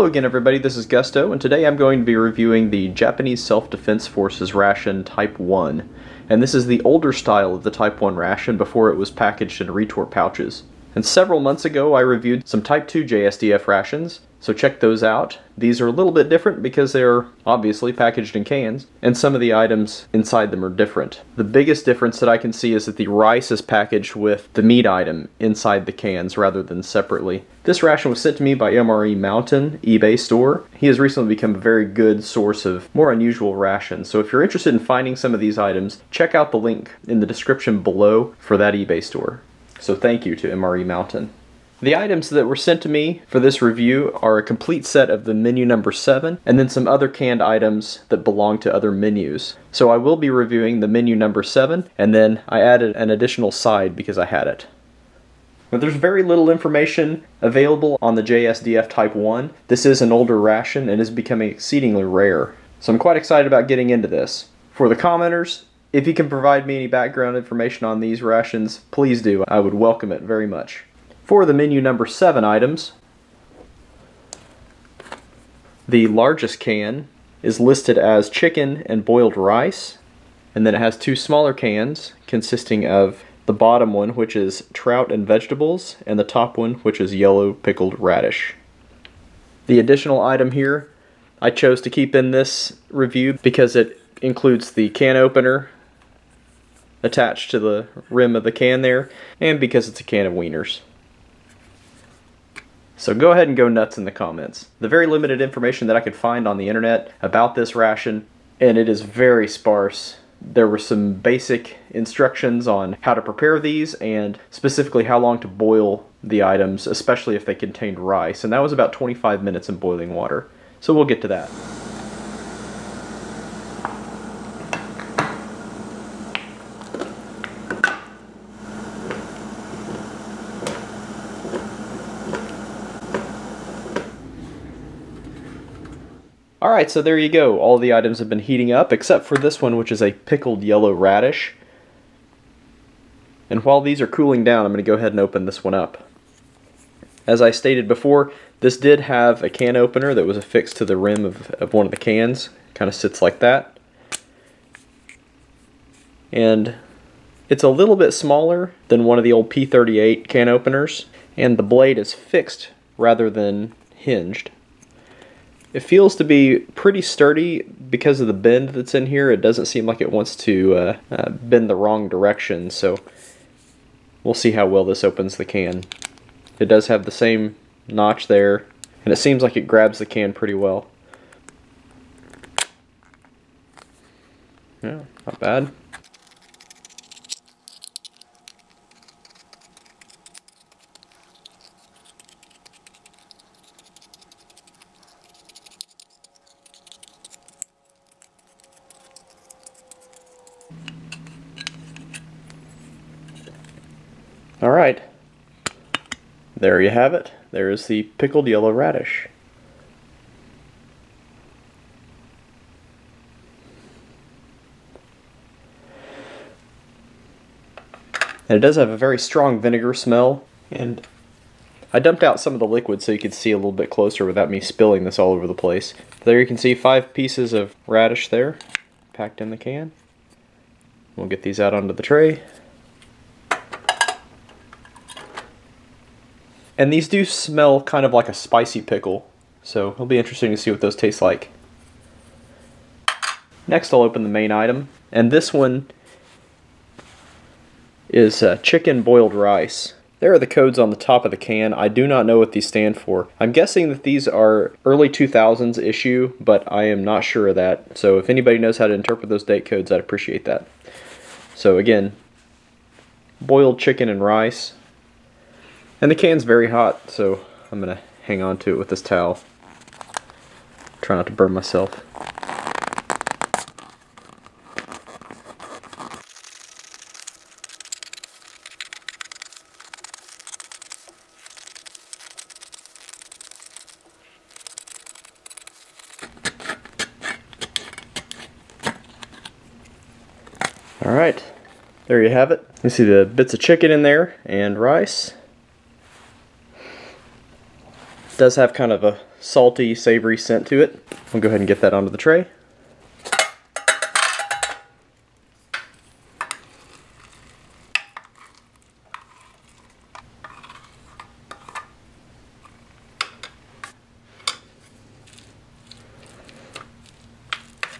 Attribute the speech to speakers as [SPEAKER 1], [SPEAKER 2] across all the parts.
[SPEAKER 1] Hello again everybody, this is Gusto, and today I'm going to be reviewing the Japanese Self-Defense Forces ration Type 1. And this is the older style of the Type 1 ration before it was packaged in retort pouches. And several months ago I reviewed some Type 2 JSDF rations, so check those out. These are a little bit different because they're obviously packaged in cans, and some of the items inside them are different. The biggest difference that I can see is that the rice is packaged with the meat item inside the cans rather than separately. This ration was sent to me by MRE Mountain eBay store. He has recently become a very good source of more unusual rations, so if you're interested in finding some of these items, check out the link in the description below for that eBay store. So thank you to MRE Mountain. The items that were sent to me for this review are a complete set of the menu number 7 and then some other canned items that belong to other menus. So I will be reviewing the menu number 7 and then I added an additional side because I had it. But there's very little information available on the JSDF Type 1. This is an older ration and is becoming exceedingly rare. So I'm quite excited about getting into this. For the commenters, if you can provide me any background information on these rations, please do. I would welcome it very much. For the menu number 7 items, the largest can is listed as chicken and boiled rice, and then it has two smaller cans consisting of the bottom one, which is trout and vegetables, and the top one, which is yellow pickled radish. The additional item here I chose to keep in this review because it includes the can opener attached to the rim of the can there, and because it's a can of wieners. So go ahead and go nuts in the comments. The very limited information that I could find on the internet about this ration, and it is very sparse. There were some basic instructions on how to prepare these and specifically how long to boil the items, especially if they contained rice, and that was about 25 minutes in boiling water. So we'll get to that. Alright, so there you go. All the items have been heating up, except for this one, which is a pickled yellow radish. And while these are cooling down, I'm going to go ahead and open this one up. As I stated before, this did have a can opener that was affixed to the rim of, of one of the cans. Kind of sits like that. And it's a little bit smaller than one of the old P38 can openers, and the blade is fixed rather than hinged. It feels to be pretty sturdy because of the bend that's in here. It doesn't seem like it wants to uh, uh, bend the wrong direction, so we'll see how well this opens the can. It does have the same notch there, and it seems like it grabs the can pretty well. Yeah, not bad. All right. There you have it. There is the pickled yellow radish. And it does have a very strong vinegar smell. And I dumped out some of the liquid so you could see a little bit closer without me spilling this all over the place. There you can see five pieces of radish there, packed in the can. We'll get these out onto the tray. And these do smell kind of like a spicy pickle, so it'll be interesting to see what those taste like. Next I'll open the main item, and this one is uh, chicken boiled rice. There are the codes on the top of the can. I do not know what these stand for. I'm guessing that these are early 2000s issue, but I am not sure of that. So if anybody knows how to interpret those date codes, I'd appreciate that. So again, boiled chicken and rice. And the can's very hot, so I'm going to hang on to it with this towel. Try not to burn myself. Alright, there you have it. You see the bits of chicken in there and rice. Does have kind of a salty, savory scent to it. I'll go ahead and get that onto the tray.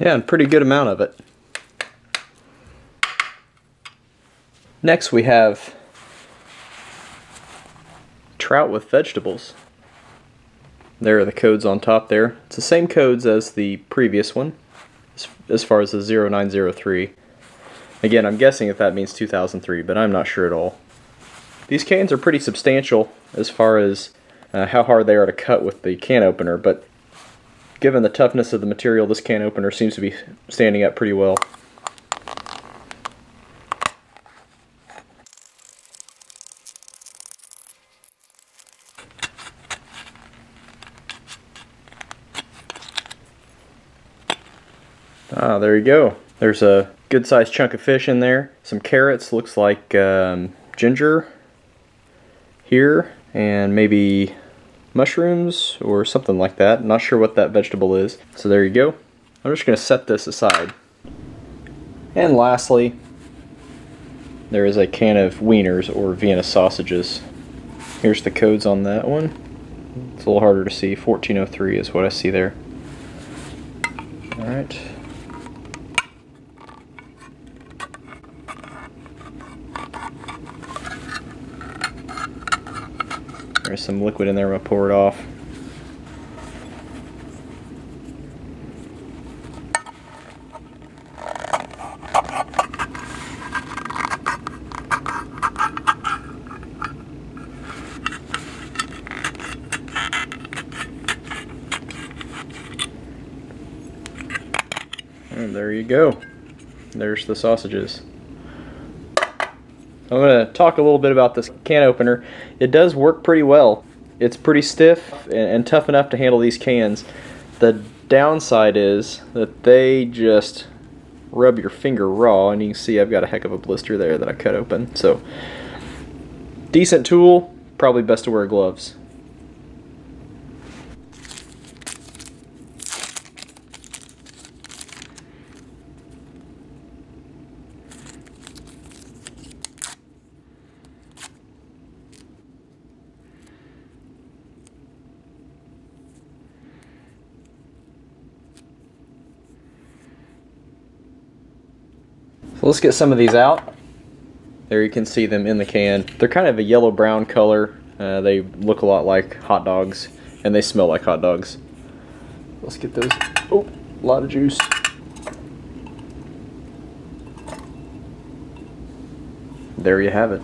[SPEAKER 1] Yeah, and pretty good amount of it. Next we have trout with vegetables. There are the codes on top there. It's the same codes as the previous one, as far as the 0903. Again, I'm guessing if that means 2003, but I'm not sure at all. These cans are pretty substantial as far as uh, how hard they are to cut with the can opener, but given the toughness of the material, this can opener seems to be standing up pretty well. Ah, there you go. There's a good sized chunk of fish in there. Some carrots, looks like um, ginger here, and maybe mushrooms or something like that. Not sure what that vegetable is. So there you go. I'm just going to set this aside. And lastly, there is a can of wieners or Vienna sausages. Here's the codes on that one. It's a little harder to see. 1403 is what I see there. Alright. There's some liquid in there, I'm going to pour it off. And there you go. There's the sausages. I'm going to talk a little bit about this can opener. It does work pretty well. It's pretty stiff and, and tough enough to handle these cans. The downside is that they just rub your finger raw and you can see I've got a heck of a blister there that I cut open. So decent tool, probably best to wear gloves. So let's get some of these out. There you can see them in the can. They're kind of a yellow brown color. Uh, they look a lot like hot dogs and they smell like hot dogs. Let's get those. Oh, a lot of juice. There you have it.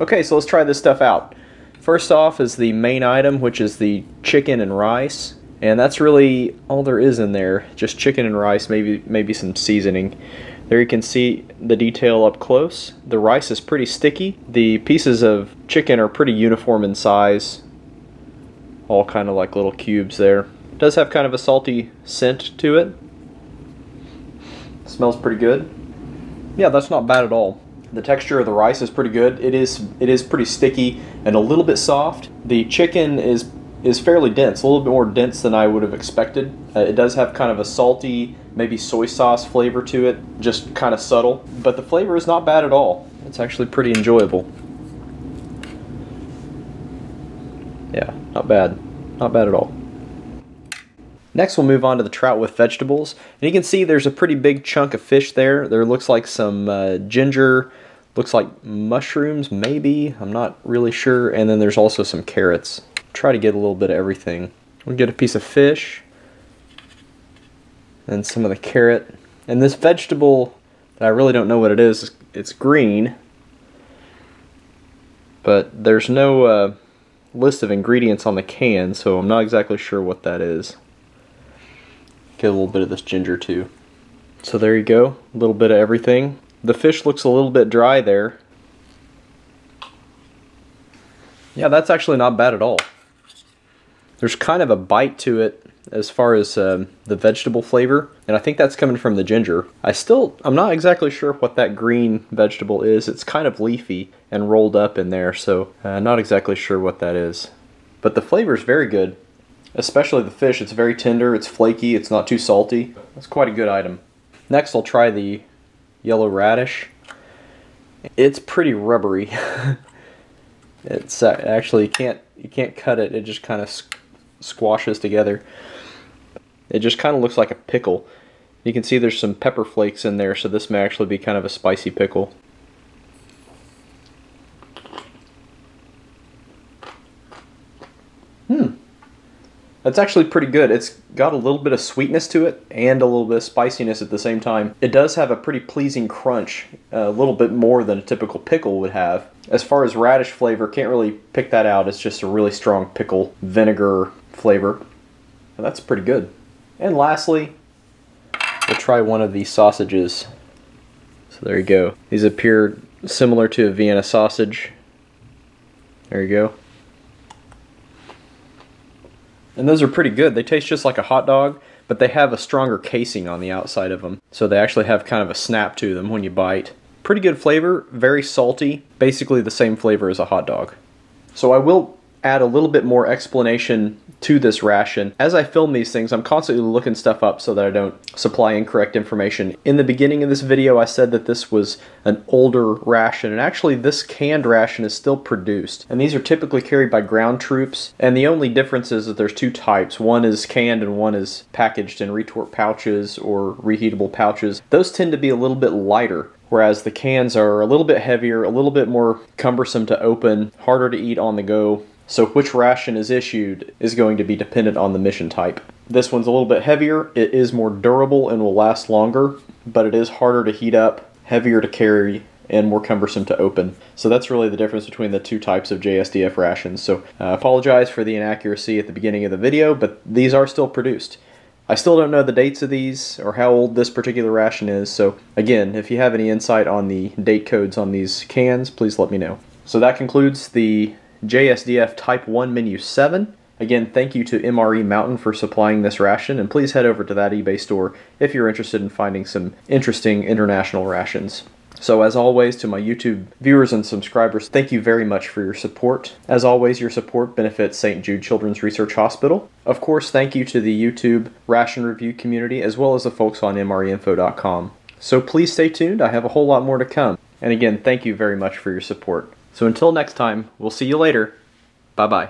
[SPEAKER 1] Okay, so let's try this stuff out. First off is the main item, which is the chicken and rice. And that's really all there is in there. Just chicken and rice, maybe maybe some seasoning. There you can see the detail up close. The rice is pretty sticky. The pieces of chicken are pretty uniform in size. All kind of like little cubes there. It does have kind of a salty scent to it. Smells pretty good. Yeah, that's not bad at all. The texture of the rice is pretty good. It is it is pretty sticky and a little bit soft. The chicken is is fairly dense, a little bit more dense than I would have expected. Uh, it does have kind of a salty, maybe soy sauce flavor to it, just kind of subtle. But the flavor is not bad at all. It's actually pretty enjoyable. Yeah, not bad. Not bad at all. Next we'll move on to the trout with vegetables. And you can see there's a pretty big chunk of fish there. There looks like some uh, ginger, looks like mushrooms maybe, I'm not really sure. And then there's also some carrots try to get a little bit of everything. We'll get a piece of fish, and some of the carrot. And this vegetable that I really don't know what it is, it's green, but there's no uh, list of ingredients on the can, so I'm not exactly sure what that is. Get a little bit of this ginger too. So there you go, a little bit of everything. The fish looks a little bit dry there. Yeah, that's actually not bad at all there's kind of a bite to it as far as um, the vegetable flavor and I think that's coming from the ginger. I still I'm not exactly sure what that green vegetable is. It's kind of leafy and rolled up in there so uh, not exactly sure what that is but the flavor is very good. Especially the fish, it's very tender, it's flaky, it's not too salty. It's quite a good item. Next I'll try the yellow radish. It's pretty rubbery. it's uh, actually you can't you can't cut it. It just kind of squashes together. It just kind of looks like a pickle. You can see there's some pepper flakes in there, so this may actually be kind of a spicy pickle. Hmm. That's actually pretty good. It's got a little bit of sweetness to it and a little bit of spiciness at the same time. It does have a pretty pleasing crunch, a little bit more than a typical pickle would have. As far as radish flavor, can't really pick that out. It's just a really strong pickle vinegar flavor. And that's pretty good. And lastly, we'll try one of these sausages. So there you go. These appear similar to a Vienna sausage. There you go. And those are pretty good. They taste just like a hot dog, but they have a stronger casing on the outside of them. So they actually have kind of a snap to them when you bite. Pretty good flavor, very salty, basically the same flavor as a hot dog. So I will add a little bit more explanation to this ration. As I film these things, I'm constantly looking stuff up so that I don't supply incorrect information. In the beginning of this video, I said that this was an older ration, and actually this canned ration is still produced. And these are typically carried by ground troops, and the only difference is that there's two types. One is canned and one is packaged in retort pouches or reheatable pouches. Those tend to be a little bit lighter whereas the cans are a little bit heavier, a little bit more cumbersome to open, harder to eat on the go, so which ration is issued is going to be dependent on the mission type. This one's a little bit heavier, it is more durable and will last longer, but it is harder to heat up, heavier to carry, and more cumbersome to open. So that's really the difference between the two types of JSDF rations. So I uh, apologize for the inaccuracy at the beginning of the video, but these are still produced. I still don't know the dates of these or how old this particular ration is, so again, if you have any insight on the date codes on these cans, please let me know. So that concludes the JSDF Type 1 Menu 7. Again, thank you to MRE Mountain for supplying this ration, and please head over to that eBay store if you're interested in finding some interesting international rations. So, as always, to my YouTube viewers and subscribers, thank you very much for your support. As always, your support benefits St. Jude Children's Research Hospital. Of course, thank you to the YouTube ration review community as well as the folks on MREinfo.com. So, please stay tuned, I have a whole lot more to come. And again, thank you very much for your support. So until next time, we'll see you later. Bye bye.